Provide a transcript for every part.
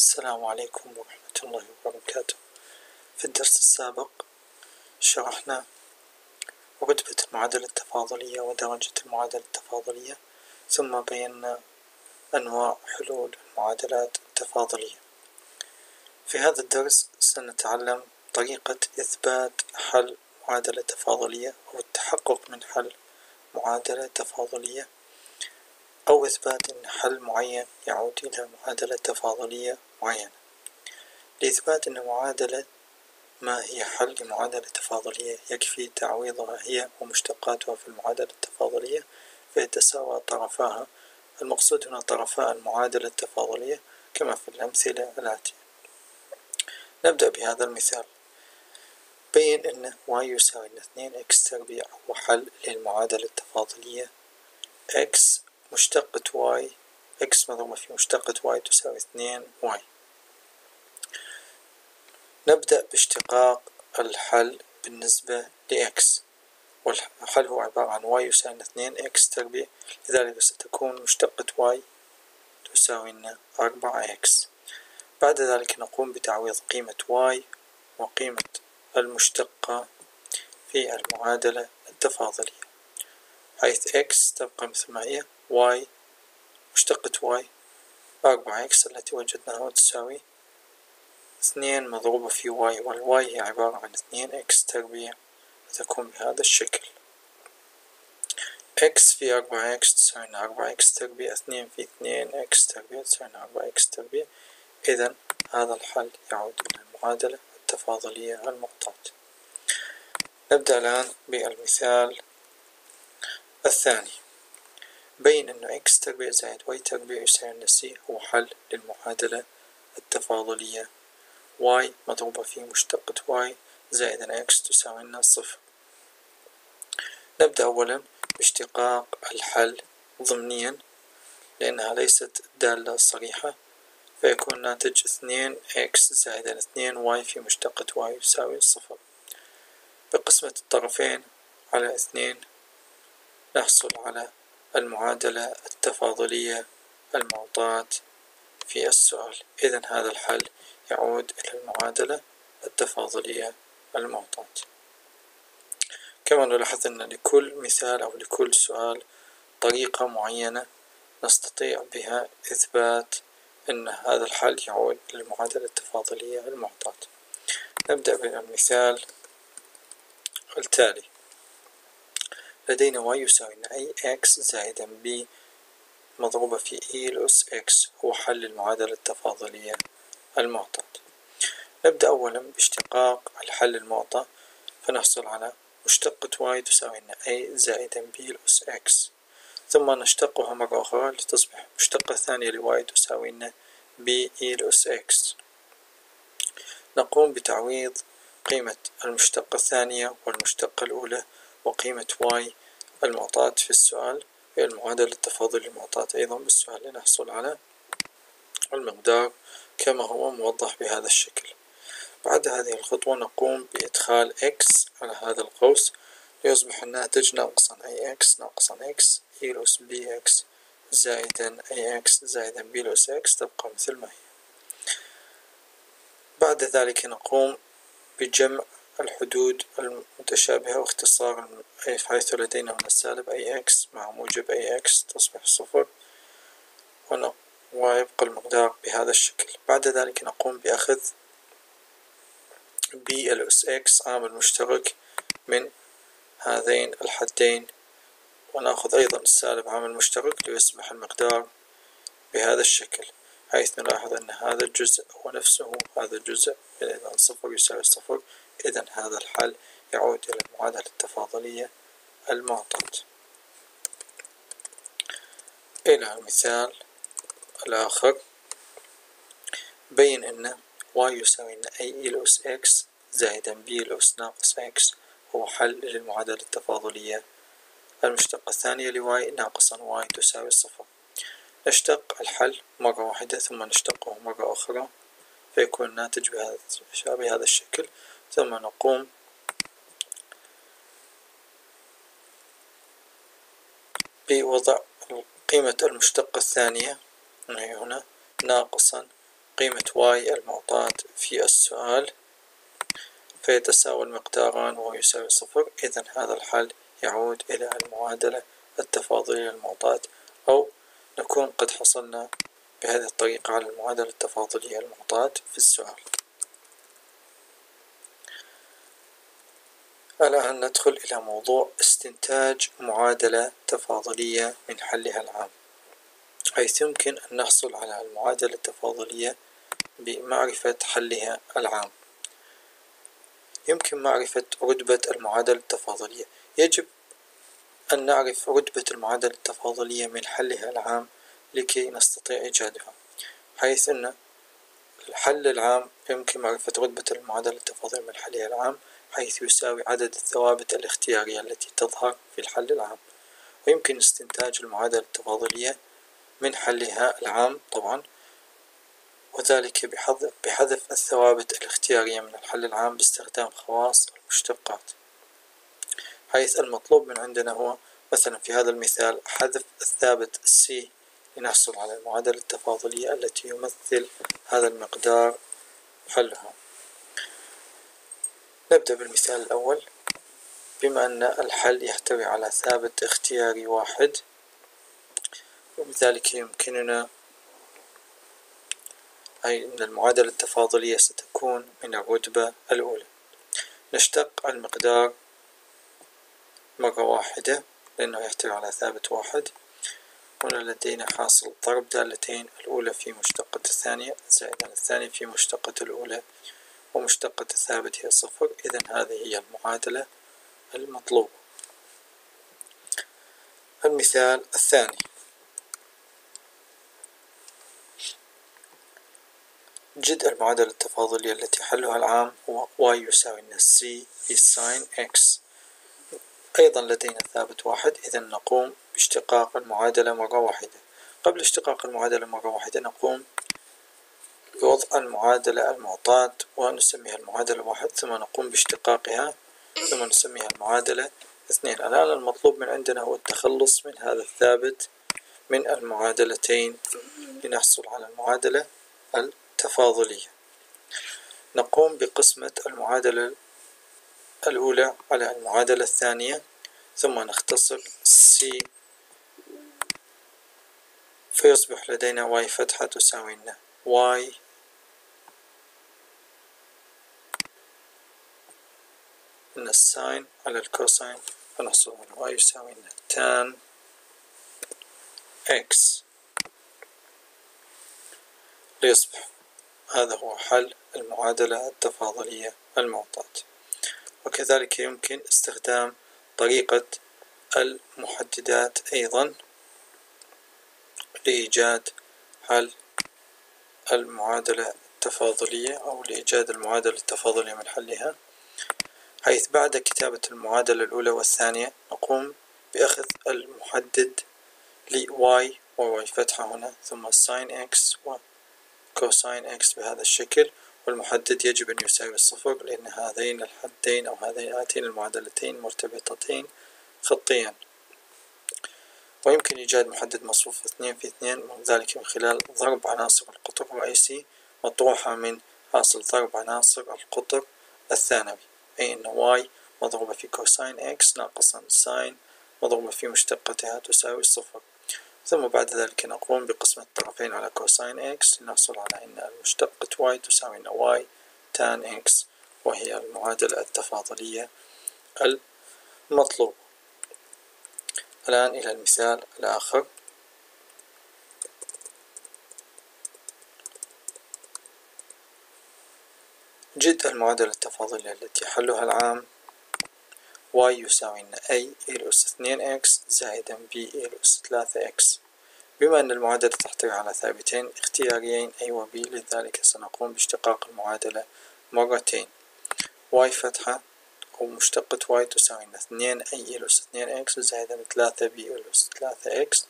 السلام عليكم ورحمة الله وبركاته. في الدرس السابق شرحنا رتبة المعادلة التفاضلية ودرجة المعادلة التفاضلية ثم بينا أنواع حلول المعادلات التفاضلية. في هذا الدرس سنتعلم طريقة إثبات حل معادلة تفاضلية أو التحقق من حل معادلة تفاضلية أو إثبات أن حل معين يعود إلى معادلة تفاضلية معينة. لإثبات أن معادلة ما هي حل لمعادلة تفاضلية يكفي تعويضها هي ومشتقاتها في المعادلة التفاضلية فيتساوى طرفاها المقصود هنا طرفا المعادلة التفاضلية كما في الأمثلة الآتية. نبدأ بهذا المثال. بين أن y يساوي اثنين x تربيع هو حل للمعادلة التفاضلية. x مشتقة y x مضروبة في مشتقة y تساوي اثنين y. نبدأ باشتقاق الحل بالنسبة ل x والحل هو عبارة عن y يساوي اثنين x تربيع لذلك ستكون مشتقة y تساوي لنا أربعة x. بعد ذلك نقوم بتعويض قيمة y وقيمة المشتقة في المعادلة التفاضلية. حيث x تبقى مثل ما هي y مشتقة y أربعة x التي وجدناها تساوي اثنين مضروبة في y والواي هي عبارة عن اثنين x تربيع تكون بهذا الشكل. x في أربعة x تساوي أربعة x تربيع اثنين في اثنين x تربيع تساوي أربعة x تربيع. إذا هذا الحل يعود إلى المعادلة التفاضلية المعطاة نبدأ الآن بالمثال الثاني. بين أن x تربيع زائد y تربيع يساوي c هو حل للمعادلة التفاضلية y مضروبة في مشتقة y زائد x تساوي لنا صفر. نبدأ أولا باشتقاق الحل ضمنيا لأنها ليست دالة صريحة. فيكون ناتج اثنين x زائد اثنين y في مشتقة y يساوي صفر. بقسمة الطرفين على اثنين نحصل على المعادلة التفاضلية المعطاة في السؤال. إذا هذا الحل يعود إلى المعادلة التفاضلية المعطاة. كما نلاحظ أن لكل مثال أو لكل سؤال طريقة معينة نستطيع بها إثبات أن هذا الحل يعود للمعادلة التفاضلية المعطاة. نبدأ بالمثال التالي. لدينا y يساوي أي x زائدا b مضروبة في e أس x هو حل المعادلة التفاضلية المعطاة نبدأ أولا باشتقاق الحل المعطى فنحصل على مشتقة y تساوي a زائدا b أس x ثم نشتقها مرة أخرى لتصبح مشتقة ثانية لواي تساوي لنا b e أس x. نقوم بتعويض قيمة المشتقة الثانية والمشتقة الأولى وقيمة y المعطاة في السؤال. المعادلة التفاضلية المعطاة أيضا بالسؤال لنحصل على المقدار كما هو موضح بهذا الشكل. بعد هذه الخطوة نقوم بإدخال x على هذا القوس. ليصبح الناتج ناقصا أي x ناقصا x إي أس بي إكس زائدا a x زائدا b أس x تبقى مثل ما هي. بعد ذلك نقوم بجمع الحدود المتشابهة واختصار حيث لدينا هنا سالب a x مع موجب a x تصبح صفر ويبقى المقدار بهذا الشكل. بعد ذلك نقوم بأخذ b الأس x عامل مشترك من هذين الحدين. ونأخذ أيضا السالب عامل مشترك ليصبح المقدار بهذا الشكل حيث نلاحظ أن هذا الجزء هو نفسه هذا الجزء إذا صفر يساوي صفر. إذا هذا الحل يعود إلى المعادلة التفاضلية المعطاة إلى المثال الآخر. بين أن y يساوي أن a إلى أس x زائدا b إلى أس ناقص x هو حل للمعادلة التفاضلية. المشتقة الثانية ل y ناقصا y تساوي صفر. نشتق الحل مرة واحدة ثم نشتقه مرة أخرى فيكون الناتج بهذا الشكل. ثم نقوم. بوضع قيمة المشتقة الثانية هنا ناقصا قيمة y المعطاة في السؤال. فيتساوى المقداران وهو يساوي صفر إذا هذا الحل يعود إلى المعادلة التفاضلية المعطاة أو نكون قد حصلنا بهذه الطريقة على المعادلة التفاضلية المعطاة في السؤال. الآن ندخل إلى موضوع استنتاج معادلة تفاضلية من حلها العام. حيث يمكن أن نحصل على المعادلة التفاضلية بمعرفة حلها العام. يمكن معرفة رتبة المعادلة التفاضلية. يجب أن نعرف رتبة المعادلة التفاضلية من حلها العام لكي نستطيع إيجادها. حيث أن الحل العام يمكن معرفة رتبة المعادلة التفاضلية من حلها العام حيث يساوي عدد الثوابت الاختيارية التي تظهر في الحل العام. ويمكن استنتاج المعادلة التفاضلية من حلها العام طبعا وذلك بحذف الثوابت الاختيارية من الحل العام باستخدام خواص المشتقات. حيث المطلوب من عندنا هو مثلا في هذا المثال حذف الثابت C لنحصل على المعادلة التفاضلية التي يمثل هذا المقدار حلها. نبدأ بالمثال الأول. بما أن الحل يحتوي على ثابت اختياري واحد وبذلك يمكننا أي أن المعادلة التفاضلية ستكون من الرتبة الأولى. نشتق المقدار مرة واحدة لأنه يحتوي على ثابت واحد. هنا لدينا حاصل ضرب دالتين الأولى في مشتقة الثانية زائد الثانية في مشتقة الأولى. ومشتقة الثابت هي صفر. إذا هذه هي المعادلة المطلوبة. المثال الثاني. جد المعادلة التفاضلية التي حلها العام هو y يساوي c في ساين x. أيضا لدينا ثابت واحد. إذا نقوم باشتقاق المعادلة مرة واحدة. قبل اشتقاق المعادلة مرة واحدة نقوم بوضع المعادلة المعطاة ونسميها المعادلة واحد ثم نقوم باشتقاقها ثم نسميها المعادلة اثنين. الآن المطلوب من عندنا هو التخلص من هذا الثابت من المعادلتين لنحصل على المعادلة التفاضلية. نقوم بقسمة المعادلة الأولى على المعادلة الثانية ثم نختصر C. فيصبح لدينا y فتحة تساوي y من ال sine على ال cosine فنحصل على y يساوي tan x. ليصبح هذا هو حل المعادلة التفاضلية المعطاة. وكذلك يمكن استخدام طريقة المحددات أيضا لإيجاد حل المعادلة التفاضلية أو لإيجاد المعادلة التفاضلية من حلها حيث بعد كتابة المعادلة الأولى والثانية نقوم بأخذ المحدد ل y و y فتحة هنا ثم sin x و cosine x بهذا الشكل والمحدد يجب أن يساوي الصفر لأن هذين الحدين أو هاتين المعادلتين مرتبطتين خطيا. ويمكن إيجاد محدد مصفوف اثنين في اثنين وذلك من خلال ضرب عناصر القطر الرئيسي مطروحة من حاصل ضرب عناصر القطر الثانوي. أي أن y مضروبة في cosine x ناقصا sine مضروبة في مشتقتها تساوي صفر. ثم بعد ذلك نقوم بقسمة الطرفين على cosine x لنحصل على أن المشتقة y تساوي أن y tan x وهي المعادلة التفاضلية المطلوبة الآن إلى المثال الآخر. جد المعادلة التفاضلية التي حلها العام y يساوي لنا a إلى أس اثنين x زائدا b إلى أس ثلاثة x بما أن المعادلة تحتوي على ثابتين اختياريين a و b لذلك سنقوم باشتقاق المعادلة مرتين. y فتحة ومشتقة تساوي لنا اثنين إلى أس اثنين x زائدا ثلاثة إلى أس ثلاثة x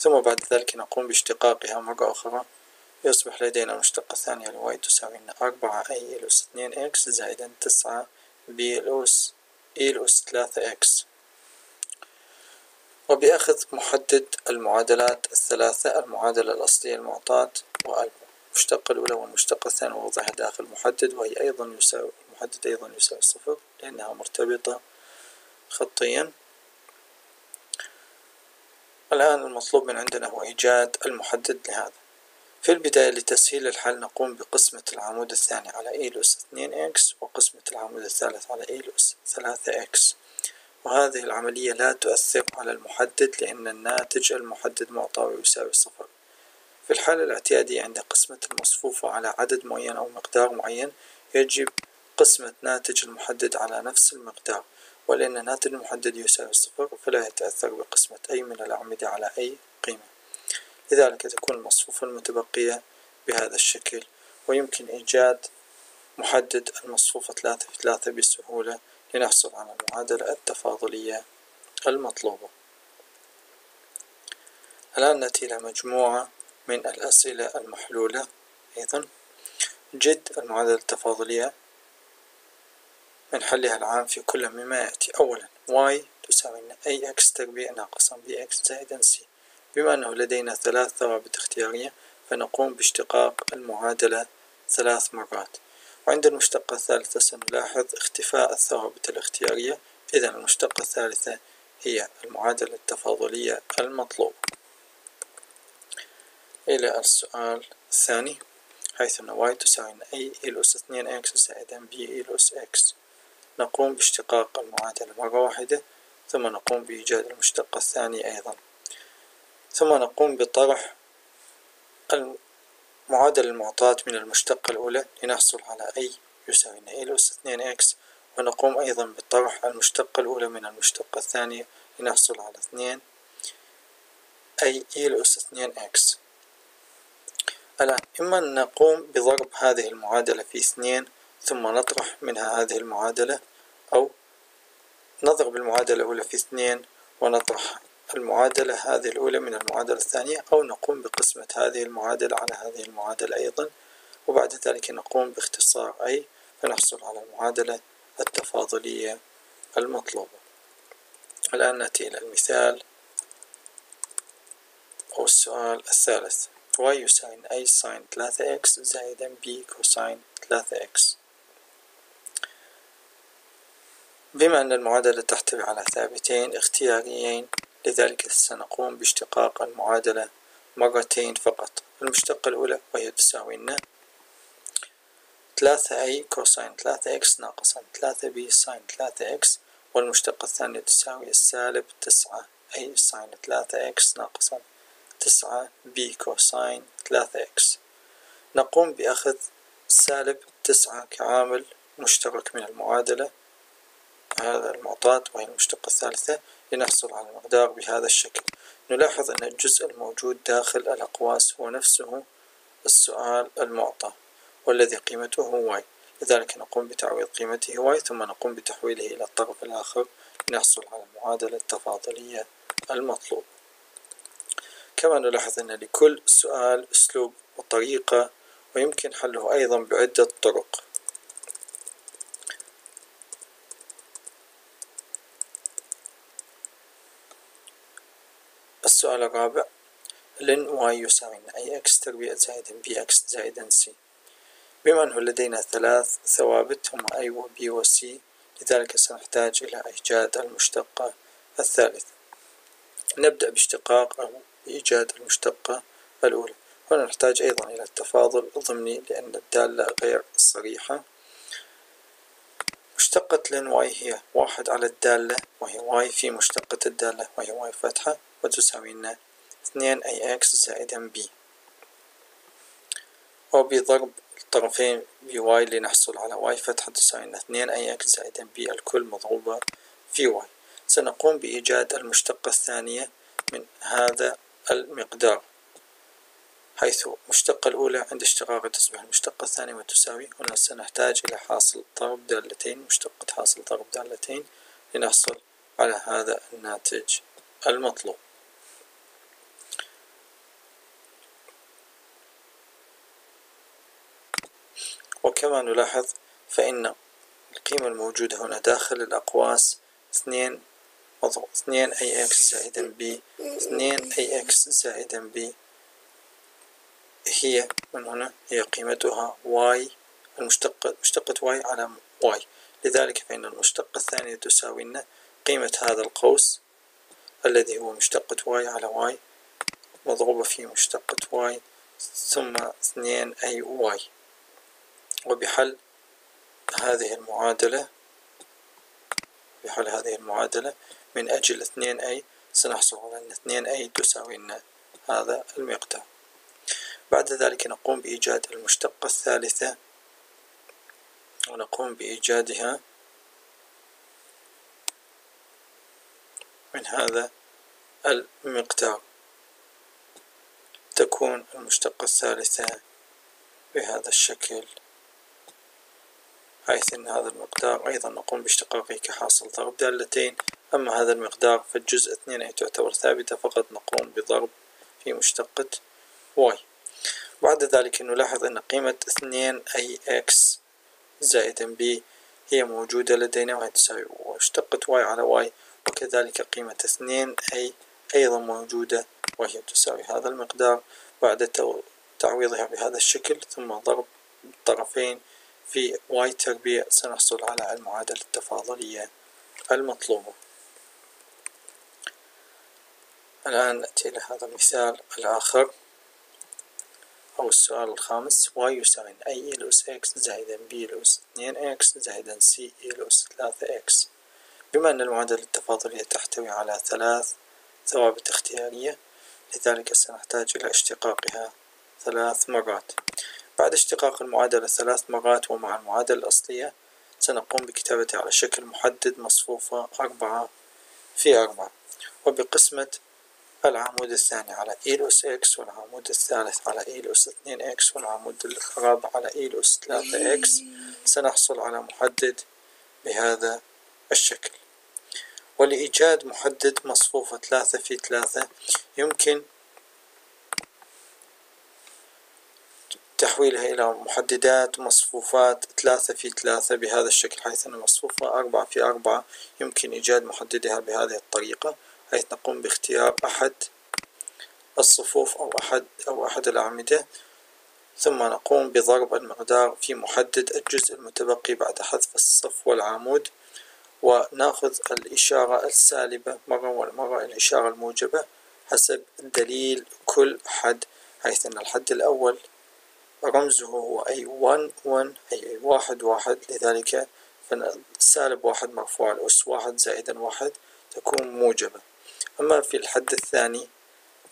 ثم بعد ذلك نقوم باشتقاقها مرة أخرى. يصبح لدينا المشتقة الثانية ل y تساوي لنا أربعة إلى أس اثنين x زائدا تسعة أس e أس ثلاثة x وبأخذ محدد المعادلات الثلاثة المعادلة الأصلية المعطاة المشتقة الأولى والمشتقة الثانية ووضعها داخل محدد وهي أيضا يساوي المحدد أيضا يساوي صفر لأنها مرتبطة خطيا. الآن المطلوب من عندنا هو إيجاد المحدد لهذا. في البداية لتسهيل الحل نقوم بقسمة العمود الثاني على e أس 2 x وقسمة العمود الثالث على e أس 3 x. وهذه العملية لا تؤثر على المحدد لأن الناتج المحدد معطى ويساوي صفر. في الحالة الاعتيادية عند قسمة المصفوفة على عدد معين أو مقدار معين يجب قسمة ناتج المحدد على نفس المقدار ولأن ناتج المحدد يساوي صفر فلا يتأثر بقسمة أي من الأعمدة على أي قيمة. لذلك تكون المصفوفة المتبقية بهذا الشكل ويمكن إيجاد محدد المصفوفة ثلاثة في ثلاثة بسهولة لنحصل على المعادلة التفاضلية المطلوبة. الآن نأتي إلى مجموعة من الأسئلة المحلولة أيضا. جد المعادلة التفاضلية من حلها العام في كل مما يأتي. أولا y تساوي أي x تربيع ناقصا bx زائدا c بما أنه لدينا ثلاث ثوابت اختيارية فنقوم باشتقاق المعادلة ثلاث مرات. وعند المشتقة الثالثة سنلاحظ اختفاء الثوابت الاختيارية. إذا المشتقة الثالثة هي المعادلة التفاضلية المطلوبة. إلى السؤال الثاني. حيث أن y تساوي أي إلى أس 2 x زائدا b إلى أس x نقوم باشتقاق المعادلة مرة واحدة ثم نقوم بإيجاد المشتقة الثانية أيضا. ثم نقوم بطرح المعادلة المعطاة من المشتقة الأولى لنحصل على أي يساوي إلى أس 2 x ونقوم أيضا بطرح المشتقة الأولى من المشتقة الثانية لنحصل على 2 أي إلى أس 2 x. الآن إما أن نقوم بضرب هذه المعادلة في اثنين ثم نطرح منها هذه المعادلة أو نضرب المعادلة الأولى في اثنين ونطرح المعادلة هذه الأولى من المعادلة الثانية أو نقوم بقسمة هذه المعادلة على هذه المعادلة أيضا. وبعد ذلك نقوم باختصار أي فنحصل على المعادلة التفاضلية المطلوبة. الآن نأتي إلى المثال أو السؤال الثالث. Y يساوي a sine 3x زائدا b cosine 3x بما أن المعادلة تحتوي على ثابتين اختياريين لذلك سنقوم باشتقاق المعادلة مرتين فقط. المشتقة الأولى وهي تساوي لنا ثلاثة a cosine ثلاثة x ناقصا ثلاثة b sine ثلاثة x. والمشتقة الثانية تساوي السالب تسعة a sine ثلاثة x ناقصا تسعة b cosine ثلاثة x. نقوم بأخذ سالب تسعة كعامل مشترك من المعادلة. هذا المعطاة وهي المشتقة الثالثة لنحصل على المقدار بهذا الشكل. نلاحظ أن الجزء الموجود داخل الأقواس هو نفسه السؤال المعطى والذي قيمته هو y. لذلك نقوم بتعويض قيمته y ثم نقوم بتحويله إلى الطرف الآخر لنحصل على المعادلة التفاضلية المطلوب كما نلاحظ أن لكل سؤال أسلوب وطريقة ويمكن حله أيضا بعدة طرق. السؤال الرابع. ln y يساوي a x تربيع زائدا bx زائدا c. بما أنه لدينا ثلاث ثوابت هما a و b و c لذلك سنحتاج إلى إيجاد المشتقة الثالثة نبدأ باشتقاق أو بإيجاد المشتقة الأولى. هنا نحتاج أيضا إلى التفاضل الضمني لأن الدالة غير صريحة. مشتقة ln y هي واحد على الدالة وهي y في مشتقة الدالة وهي y فتحة وتساوي لنا اثنين a x زائدا b. وبضرب الطرفين ب y لنحصل على y فتحة تساوي لنا اثنين a x زائدا b الكل مضروبة في y. سنقوم بإيجاد المشتقة الثانية من هذا المقدار حيث المشتقة الأولى عند اشتقاق تصبح المشتقة الثانية وتساوي. هنا سنحتاج إلى حاصل ضرب دالتين مشتقة حاصل ضرب دالتين لنحصل على هذا الناتج المطلوب. وكما نلاحظ فإن القيمة الموجودة هنا داخل الأقواس اثنين مضروب اثنين a x زائدا b اثنين a x زائدا b هي من هنا هي قيمتها y المشتقة مشتقة y على y. لذلك فإن المشتقة الثانية تساوي لنا قيمة هذا القوس الذي هو مشتقة y على y مضروبة في مشتقة y ثم اثنين أي y. وبحل هذه المعادلة بحل هذه المعادلة من أجل اثنين أي سنحصل على أن اثنين أي تساوي لنا هذا المقدار. بعد ذلك نقوم بإيجاد المشتقة الثالثة ونقوم بإيجادها من هذا المقدار. تكون المشتقة الثالثة بهذا الشكل. حيث أن هذا المقدار أيضا نقوم باشتقاقه كحاصل ضرب دالتين. أما هذا المقدار فالجزء اثنين أي تعتبر ثابتة فقط نقوم بضرب في مشتقة y بعد ذلك نلاحظ أن قيمة اثنين أي x زائدا b هي موجودة لدينا وهي تساوي مشتقة y على y وكذلك قيمة اثنين أي أيضا موجودة وهي تساوي هذا المقدار. بعد تعويضها بهذا الشكل ثم ضرب الطرفين في y تربيع سنحصل على المعادلة التفاضلية المطلوبة. الآن نأتي إلى هذا المثال الآخر أو السؤال الخامس. y يساوي أي إلى أس x زائدا b إلى أس 2 x زائدا c إلى أس 3 x بما أن المعادلة التفاضلية تحتوي على ثلاث ثوابت اختيارية لذلك سنحتاج إلى اشتقاقها ثلاث مرات. بعد اشتقاق المعادلة ثلاث مرات ومع المعادلة الأصلية سنقوم بكتابتها على شكل محدد مصفوفة أربعة في أربعة وبقسمة العمود الثاني على e أس x والعمود الثالث على e أس اثنين x والعمود الرابع على e أس ثلاثة x. سنحصل على محدد بهذا الشكل. ولإيجاد محدد مصفوفة ثلاثة في ثلاثة يمكن تحويلها إلى محددات مصفوفات ثلاثة في ثلاثة بهذا الشكل حيث أن المصفوفة أربعة في أربعة يمكن إيجاد محددها بهذه الطريقة حيث نقوم باختيار أحد الصفوف أو أحد أو أحد الأعمدة ثم نقوم بضرب المقدار في محدد الجزء المتبقي بعد حذف الصف والعمود ونأخذ الإشارة السالبة مرة والمرة الإشارة الموجبة حسب دليل كل حد حيث أن الحد الأول رمزه هو أي 1 1 أي واحد واحد. لذلك سالب واحد مرفوع الأس واحد زائدا واحد تكون موجبة. أما في الحد الثاني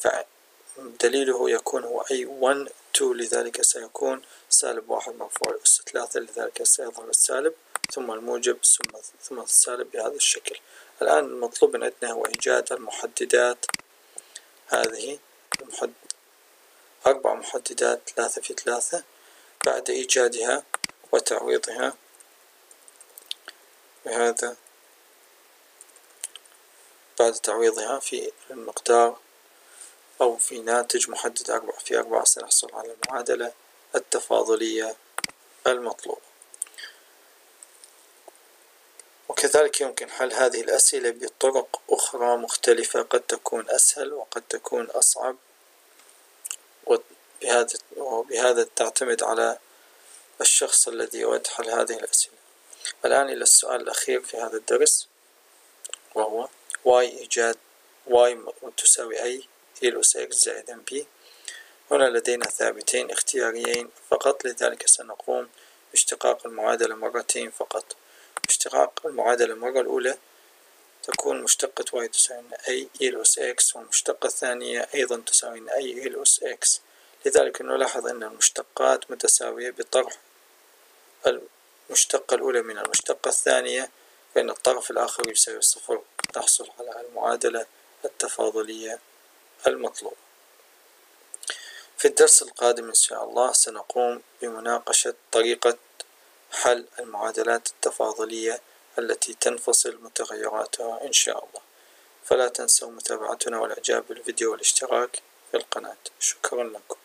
فدليله يكون هو أي 1 2 لذلك سيكون سالب واحد مرفوع الأس ثلاثة. لذلك سيظهر السالب ثم الموجب ثم السالب بهذا الشكل. الآن المطلوب من عندنا هو إيجاد المحددات هذه المحد أربع محددات ثلاثة في ثلاثة بعد إيجادها وتعويضها. بهذا بعد تعويضها في المقدار أو في ناتج محدد أربعة في أربعة سنحصل على المعادلة التفاضلية المطلوبة. وكذلك يمكن حل هذه الأسئلة بطرق أخرى مختلفة قد تكون أسهل وقد تكون أصعب. وبهذا, وبهذا تعتمد على الشخص الذي يود حل هذه الأسئلة. الآن إلى السؤال الأخير في هذا الدرس وهو y إيجاد y تساوي أي هي أس x زائدا b هنا لدينا ثابتين اختياريين فقط لذلك سنقوم باشتقاق المعادلة مرتين فقط. اشتقاق المعادلة المرة الأولى تكون مشتقة y تساوي أي إي أس x والمشتقة الثانية أيضا تساوي أي إي أس x لذلك نلاحظ أن المشتقات متساوية بطرح المشتقة الأولى من المشتقة الثانية فإن الطرف الآخر يساوي صفر. نحصل على المعادلة التفاضلية المطلوبة. في الدرس القادم إن شاء الله سنقوم بمناقشة طريقة حل المعادلات التفاضلية التي تنفصل متغيراتها إن شاء الله. فلا تنسوا متابعتنا والإعجاب بالفيديو والاشتراك في القناة. شكرا لكم.